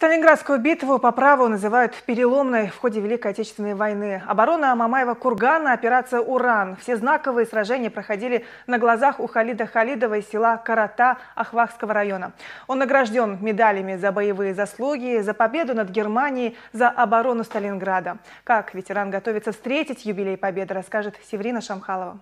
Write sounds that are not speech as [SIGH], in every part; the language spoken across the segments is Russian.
Сталинградскую битву по праву называют переломной в ходе Великой Отечественной войны. Оборона Мамаева-Кургана, операция «Уран». Все знаковые сражения проходили на глазах у Халида Халидова из села Карата Ахвахского района. Он награжден медалями за боевые заслуги, за победу над Германией, за оборону Сталинграда. Как ветеран готовится встретить юбилей Победы, расскажет Севрина Шамхалова.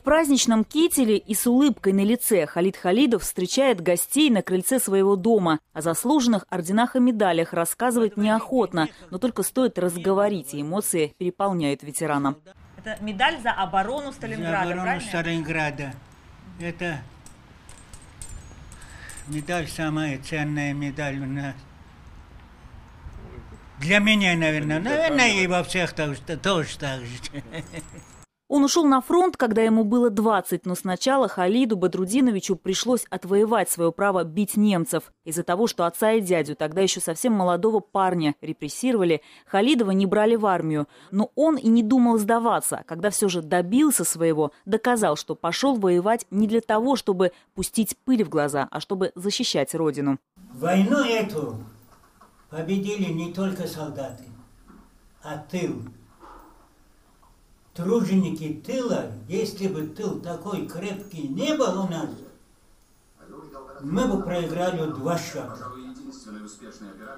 В праздничном кителе и с улыбкой на лице Халид Халидов встречает гостей на крыльце своего дома. О заслуженных орденах и медалях рассказывать неохотно, но только стоит разговорить, и эмоции переполняют ветерана. Это медаль за оборону Сталинграда, За оборону правильно? Сталинграда. Это медаль самая ценная медаль у нас. Для меня, наверное. Наверное, и во всех тоже, тоже так же. [LAUGHS] Он ушел на фронт, когда ему было 20, но сначала Халиду Бадрудиновичу пришлось отвоевать свое право бить немцев. Из-за того, что отца и дядю, тогда еще совсем молодого парня, репрессировали, Халидова не брали в армию. Но он и не думал сдаваться. Когда все же добился своего, доказал, что пошел воевать не для того, чтобы пустить пыль в глаза, а чтобы защищать родину. Войну эту победили не только солдаты, а тыл. Труженики тыла, если бы тыл такой крепкий не был у нас, мы бы проиграли два шага.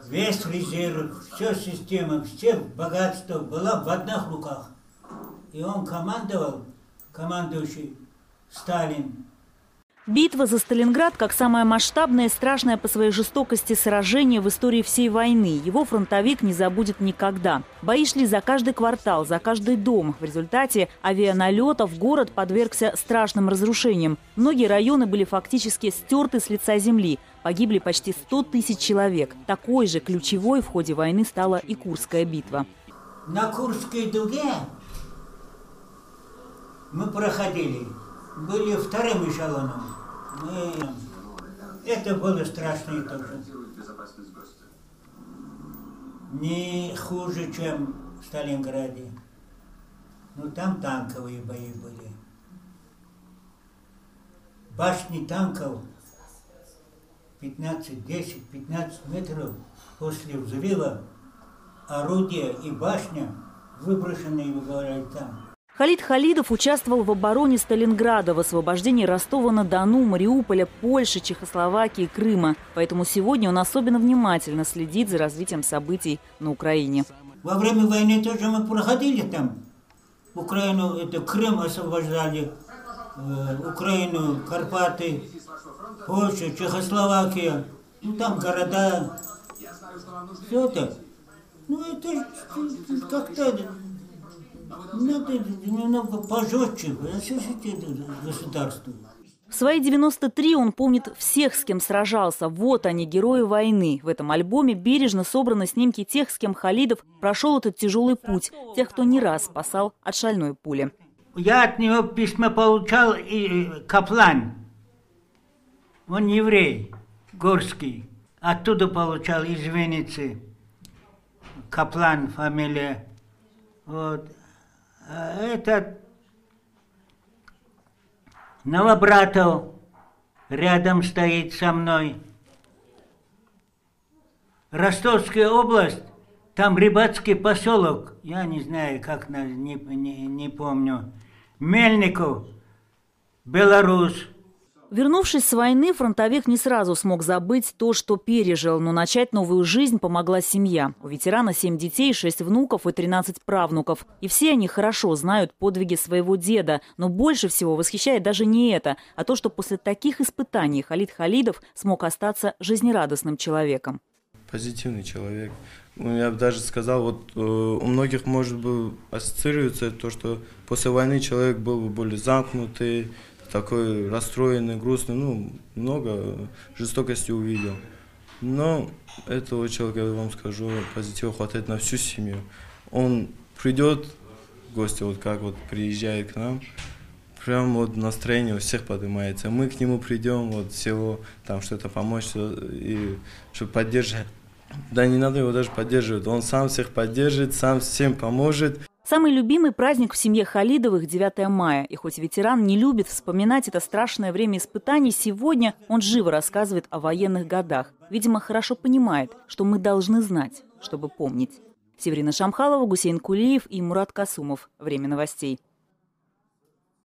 Весь резерв, вся система, все богатство было в одних руках. И он командовал, командующий Сталин, Битва за Сталинград как самое масштабное и страшное по своей жестокости сражение в истории всей войны. Его фронтовик не забудет никогда. Бои шли за каждый квартал, за каждый дом. В результате авианалетов город подвергся страшным разрушениям. Многие районы были фактически стерты с лица земли. Погибли почти 100 тысяч человек. Такой же ключевой в ходе войны стала и Курская битва. На Курской дуге мы проходили, были вторым эшелоном. Мы... Это было страшно тоже. Не хуже, чем в Сталинграде. Ну, там танковые бои были. Башни танков 15, 10, 15 метров после взрыва орудия и башня выброшенные, вы говорите, там. Халид Халидов участвовал в обороне Сталинграда, в освобождении Ростова-на-Дону, Мариуполя, Польши, Чехословакии, Крыма. Поэтому сегодня он особенно внимательно следит за развитием событий на Украине. Во время войны тоже мы проходили там. Украину, это Крым освобождали, э, Украину, Карпаты, Польша, Чехословакия. Ну там города. Все это. Ну это как-то надо немного пожестче, государство. В свои 93 он помнит всех, с кем сражался. Вот они, герои войны. В этом альбоме бережно собраны снимки тех, с кем Халидов прошел этот тяжелый путь. Тех, кто не раз спасал от шальной пули. Я от него письма получал, и Каплан, он еврей, горский. Оттуда получал, из Венеции. Каплан фамилия. Вот. Этот Новобратов рядом стоит со мной. Ростовская область, там рыбацкий поселок, я не знаю, как, не, не, не помню. Мельников, Беларусь. Вернувшись с войны, фронтовик не сразу смог забыть то, что пережил, но начать новую жизнь помогла семья. У ветерана 7 детей, 6 внуков и 13 правнуков. И все они хорошо знают подвиги своего деда, но больше всего восхищает даже не это, а то, что после таких испытаний Халид Халидов смог остаться жизнерадостным человеком. позитивный человек. Ну, Я бы даже сказал, вот э, у многих может быть ассоциируется то, что после войны человек был бы более замкнутый, такой расстроенный, грустный, ну, много жестокости увидел. Но этого человека, я вам скажу, позитива хватает на всю семью. Он придет гости, вот как вот приезжает к нам, прям вот настроение у всех поднимается. Мы к нему придем, вот всего там что-то помочь, всё, и чтобы поддержать. Да не надо его даже поддерживать, он сам всех поддержит, сам всем поможет. Самый любимый праздник в семье Халидовых – 9 мая. И хоть ветеран не любит вспоминать это страшное время испытаний, сегодня он живо рассказывает о военных годах. Видимо, хорошо понимает, что мы должны знать, чтобы помнить. Северина Шамхалова, Гусейн Кулиев и Мурат Касумов. Время новостей.